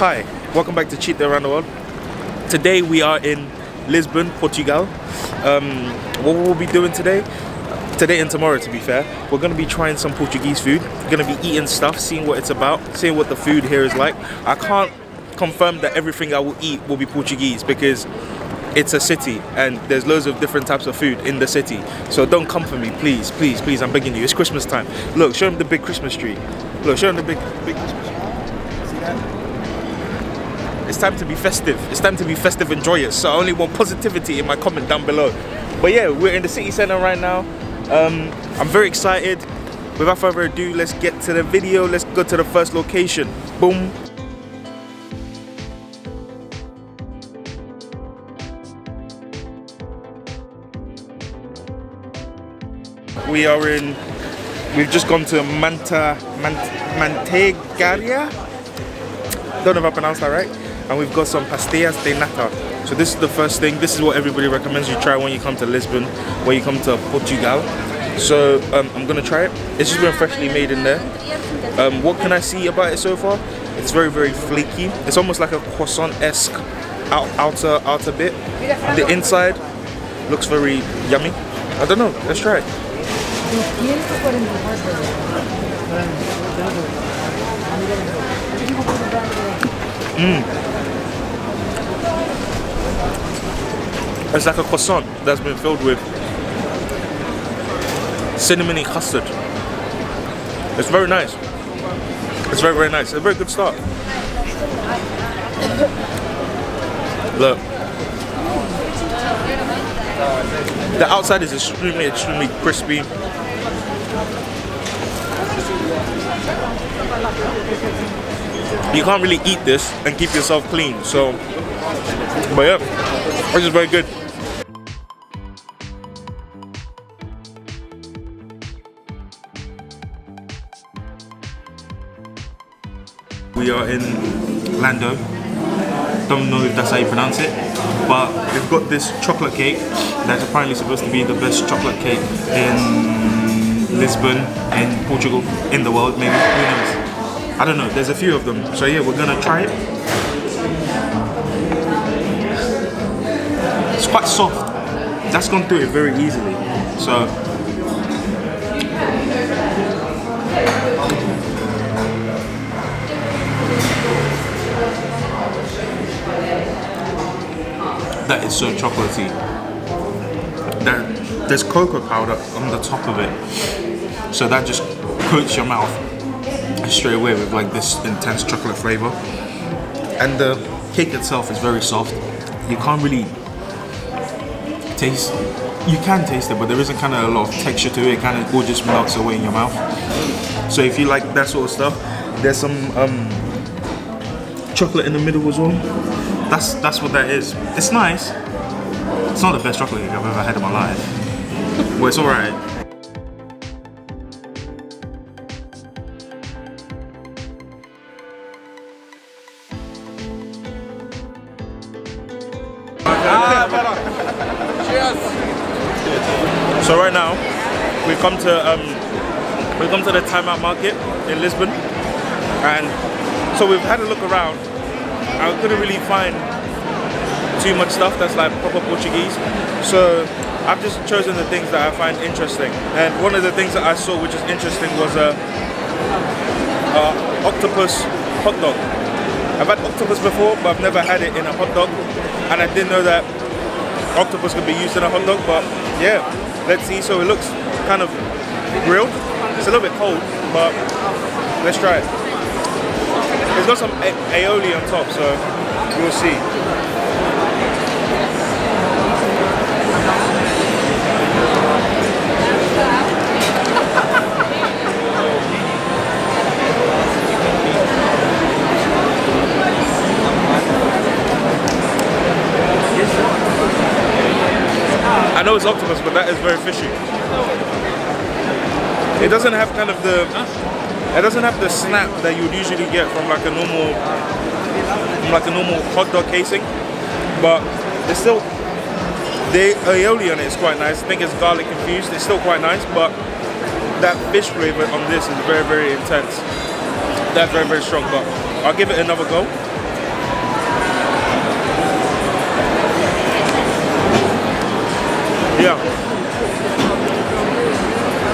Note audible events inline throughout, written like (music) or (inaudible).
Hi, welcome back to Cheat Day Around the World. Today we are in Lisbon, Portugal. Um, what we'll be doing today, today and tomorrow to be fair, we're gonna be trying some Portuguese food. We're gonna be eating stuff, seeing what it's about, seeing what the food here is like. I can't confirm that everything I will eat will be Portuguese because it's a city and there's loads of different types of food in the city. So don't come for me, please, please, please, I'm begging you. It's Christmas time. Look, show them the big Christmas tree. Look, show them the big, big Christmas tree. Time to be festive. It's time to be festive and joyous. So I only want positivity in my comment down below. But yeah, we're in the city center right now. Um, I'm very excited. Without further ado, let's get to the video. Let's go to the first location. Boom. We are in, we've just gone to Manta, Mant, Manteigaria? Don't know if I pronounced that right. And we've got some pastillas de nata. So this is the first thing. This is what everybody recommends you try when you come to Lisbon, when you come to Portugal. So um, I'm gonna try it. It's just been freshly made in there. Um, what can I see about it so far? It's very, very flaky. It's almost like a croissant-esque out, outer outer bit. The inside looks very yummy. I don't know. Let's try it. It's like a croissant that's been filled with cinnamony custard. It's very nice. It's very, very nice. It's a very good start. Look. The outside is extremely, extremely crispy. You can't really eat this and keep yourself clean. So, but yeah, this is very good. We are in Landeau. Don't know if that's how you pronounce it, but we've got this chocolate cake that's apparently supposed to be the best chocolate cake in Lisbon, in Portugal, in the world, maybe. Who knows? I don't know. There's a few of them. So yeah, we're gonna try it. Quite soft. That's gone through it very easily. So that is so chocolatey. There, there's cocoa powder on the top of it, so that just coats your mouth straight away with like this intense chocolate flavor. And the cake itself is very soft. You can't really taste. You can taste it, but there isn't kind of a lot of texture to it. It kind of all just melts away in your mouth. So if you like that sort of stuff, there's some um, chocolate in the middle as well. That's that's what that is. It's nice. It's not the best chocolate I've ever had in my life. But it's alright. So right now, we've come to um, we've come to the Time Out Market in Lisbon, and so we've had a look around. I couldn't really find too much stuff that's like proper Portuguese, so I've just chosen the things that I find interesting. And one of the things that I saw which is interesting was a, a octopus hot dog. I've had octopus before, but I've never had it in a hot dog, and I didn't know that octopus could be used in a hot dog. But yeah, let's see. So it looks kind of grilled. It's a little bit cold, but let's try it. It's got some aioli on top, so we'll see. I know it's octopus, but that is very fishy. It doesn't have kind of the, it doesn't have the snap that you would usually get from like a normal, from like a normal hot dog casing. But it's still, the aioli on it is quite nice. I think it's garlic infused. It's still quite nice, but that fish flavor on this is very, very intense. That's very, very strong, but I'll give it another go. Yeah.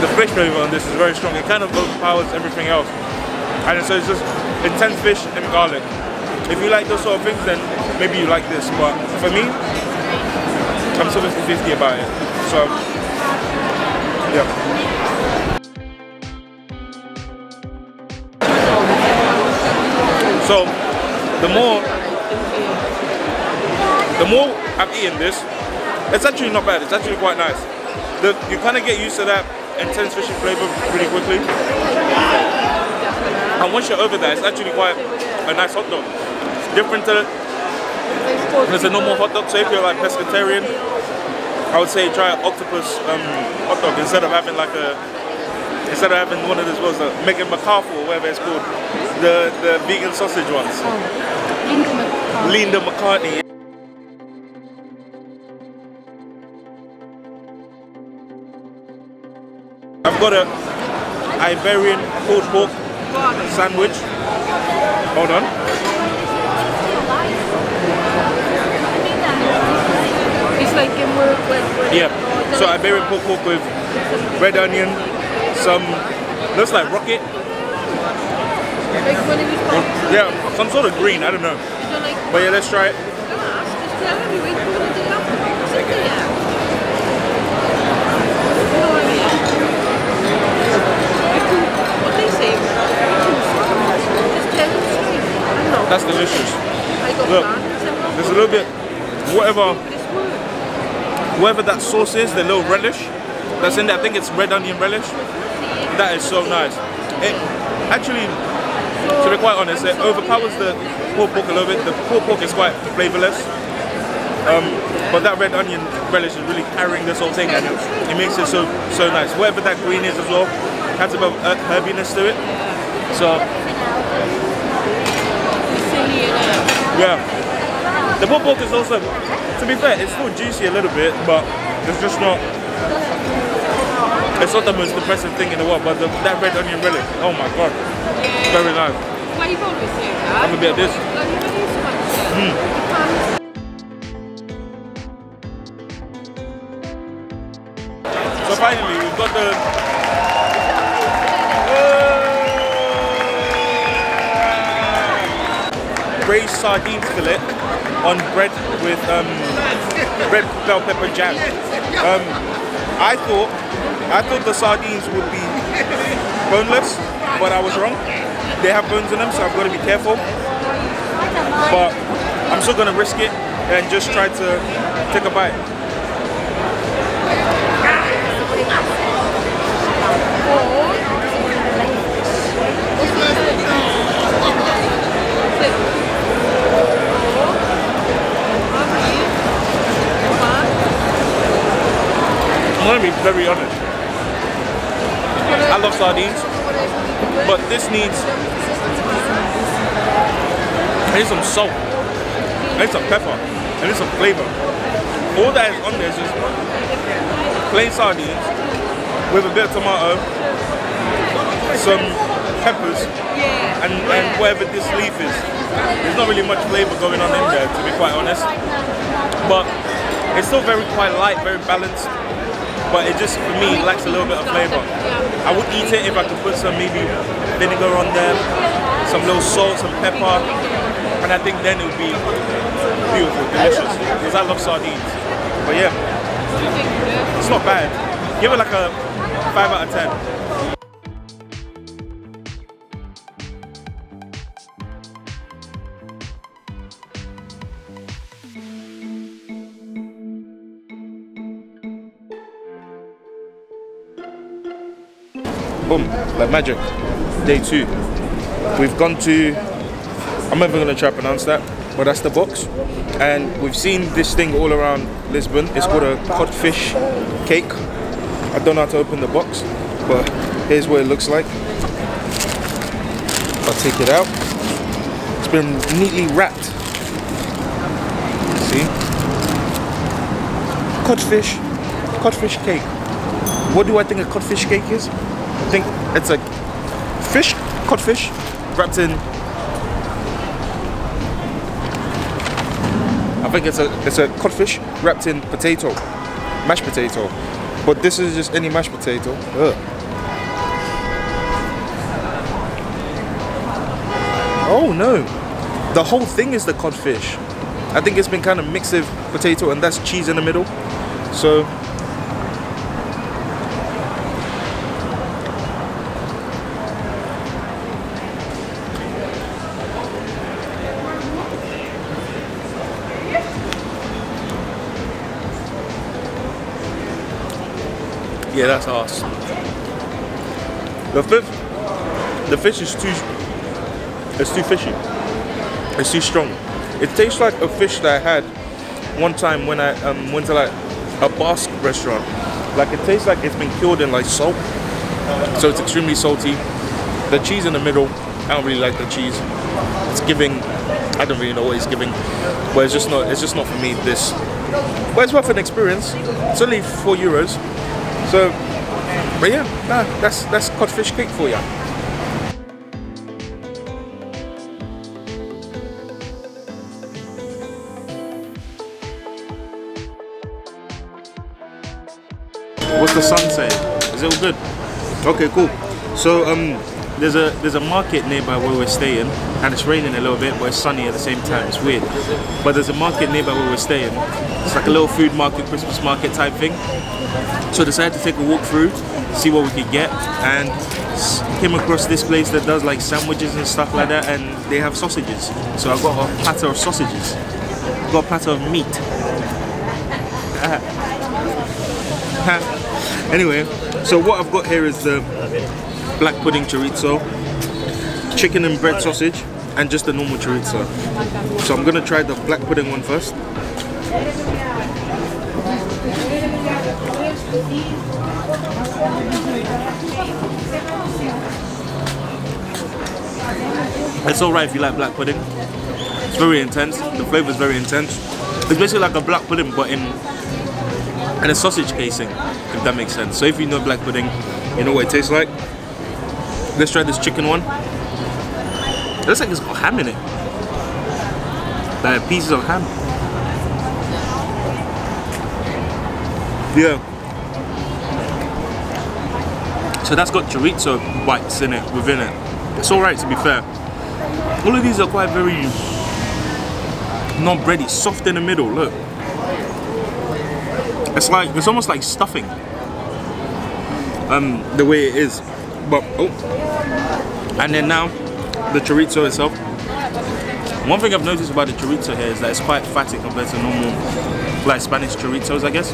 The fish flavor on this is very strong. It kind of overpowers everything else. And so it's just intense fish and garlic. If you like those sort of things, then maybe you like this. But for me, I'm still 50-50 about it. So, yeah. So, the more, the more I've eaten this, it's actually not bad. It's actually quite nice. The, you kind of get used to that intense fishy flavor pretty quickly. And once you're over that, it's actually quite a nice hot dog. It's different to there's a normal hot dog. So if you're like pescatarian, I would say try an octopus um, hot dog instead of having like a instead of having one of those was uh, Megan McArthur or whatever it's called, the the vegan sausage ones. Oh, Linda McCartney. Linda McCartney. Got a Iberian pulled pork sandwich. Hold on. It's like a more like Yeah. So Iberian pulled pork with red onion, some looks like rocket. like one of these boxes. Yeah, some sort of green. I don't know. You don't like But yeah, let's try it. gas, just tell me wait for the day after. Sit there. You know what I mean? You can, what they say, you can just tell them straight. I know. That's delicious. Look, There's a little bit, whatever, whatever that sauce is, the little relish that's in there. I think it's red onion relish. That is so nice. It actually, to be quite honest, it overpowers the pulled pork a little bit. The pulled pork is quite flavorless. Um, but that red onion relish is really carrying this whole thing and it, makes it so so nice. Whatever that green is as well, has a bit of herbiness to it. So. Yeah. The pork is also, to be fair, it's still juicy a little bit, but it's just not. It's not the most depressive thing in the world, but the, that red onion relish, oh my god, very nice. Why you always say that? Have a bit of this. Like, you know, this one, yeah. So finally, we've got the. Braised sardines fillet on bread with um, red bell pepper jam. Um, I thought I thought the sardines would be boneless, but I was wrong. They have bones in them, so I've got to be careful. But I'm still gonna risk it and just try to take a bite. I'm gonna be very honest. I love sardines, but this needs I need some salt, I need some pepper, I need some flavor. All that is on there is just plain sardines with a bit of tomato, some peppers, and, and whatever this leaf is. There's not really much flavor going on in there, to be quite honest. But it's still very quite light, very balanced. But it just, for me, lacks a little bit of flavor. I would eat it if I could put some maybe vinegar on there, some little salt, some pepper, and I think then it would be beautiful, delicious. Because I love sardines. But yeah, it's not bad. Give it like a 5 out of 10. Boom, like magic. Day two. We've gone to, I'm never gonna try to pronounce that, but that's the box. And we've seen this thing all around Lisbon. It's called a codfish cake. I don't know how to open the box, but here's what it looks like. I'll take it out. It's been neatly wrapped. See? Codfish, codfish cake. What do I think a codfish cake is? I think it's a fish, codfish, wrapped in. I think it's a it's a codfish wrapped in potato, mashed potato. But this is just any mashed potato. Ugh. Oh no, the whole thing is the codfish. I think it's been kind of mixed with potato and that's cheese in the middle. So Yeah, that's us. The fish, the fish is too, it's too fishy. It's too strong. It tastes like a fish that I had one time when I um, went to like a Basque restaurant. Like it tastes like it's been killed in like salt, so it's extremely salty. The cheese in the middle, I don't really like the cheese. It's giving, I don't really know what it's giving, but it's just not, it's just not for me. This, but it's worth an experience. It's only four euros. So, but yeah, nah, that's that's codfish cake for you. What's the sun saying? Is it all good? Okay, cool. So um, there's a there's a market nearby where we're staying, and it's raining a little bit, but it's sunny at the same time. It's weird. But there's a market nearby where we're staying. It's like a little food market, Christmas market type thing. So I decided to take a walk through, see what we could get, and came across this place that does like sandwiches and stuff like that, and they have sausages. So I got a platter of sausages. Got a platter of meat. (laughs) anyway, so what I've got here is the black pudding chorizo, chicken and bread sausage, and just the normal chorizo. So I'm gonna try the black pudding one first. It's alright if you like black pudding. It's very intense. The flavour is very intense. It's basically like a black pudding but in and a sausage casing, if that makes sense. So if you know black pudding, you know what it tastes like. Let's try this chicken one. It looks like it's got ham in it. Like pieces of ham. Yeah. So that's got chorizo bites in it, within it. It's alright to be fair. All of these are quite very not bready, soft in the middle, look. It's like it's almost like stuffing. Um, the way it is, but oh, and then now the chorizo itself. One thing I've noticed about the chorizo here is that it's quite fatty compared to normal, like Spanish chorizos, I guess.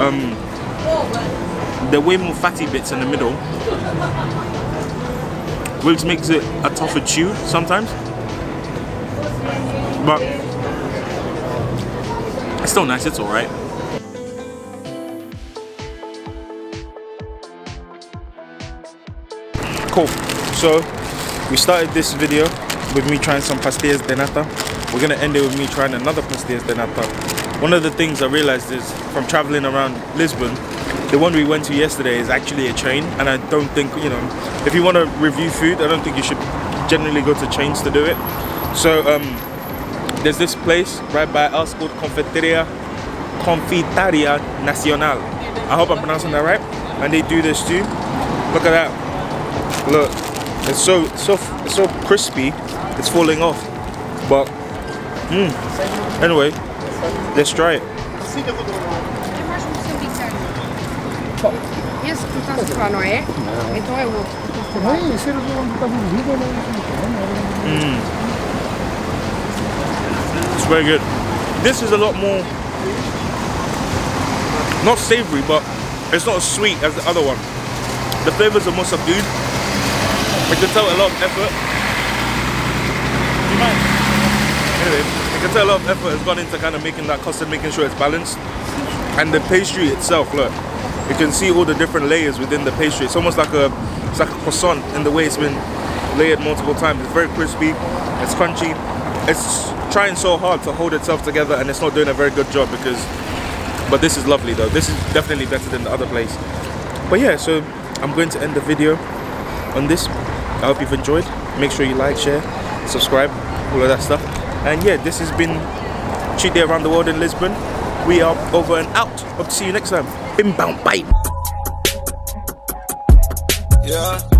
Um, there are way more fatty bits in the middle, which makes it a tougher chew sometimes. But it's still nice. It's all right. Cool. So we started this video with me trying some pastillas de nata. We're gonna end it with me trying another pastillas de nata. One of the things I realized is from traveling around Lisbon, the one we went to yesterday is actually a chain, and I don't think you know if you want to review food, I don't think you should generally go to chains to do it. So um, there's this place right by us called Confiteria Confeitaria Nacional. I hope I'm pronouncing that right. And they do this too. Look at that. Look, it's so so it's so crispy. It's falling off. But mm. anyway, let's try it. Esse que tu estás a falar, não? Então é o outro. Não, esse era do onde estava o vídeo, Mm. It's very good. This is a lot more not savory, but it's not as sweet as the other one. The flavors are more subdued. I can tell a lot of effort. You mind? Anyway, I can tell a lot of effort has gone into kind of making that custard, making sure it's balanced. And the pastry itself, look, you can see all the different layers within the pastry. It's almost like a, it's like a croissant in the way it's been layered multiple times. It's very crispy, it's crunchy. It's trying so hard to hold itself together and it's not doing a very good job because, but this is lovely though. This is definitely better than the other place. But yeah, so I'm going to end the video on this. I hope you've enjoyed. Make sure you like, share, subscribe, all of that stuff. And yeah, this has been Cheat Day Around the World in Lisbon. We are over and out. Hope to see you next time. Bim bam bye. Yeah.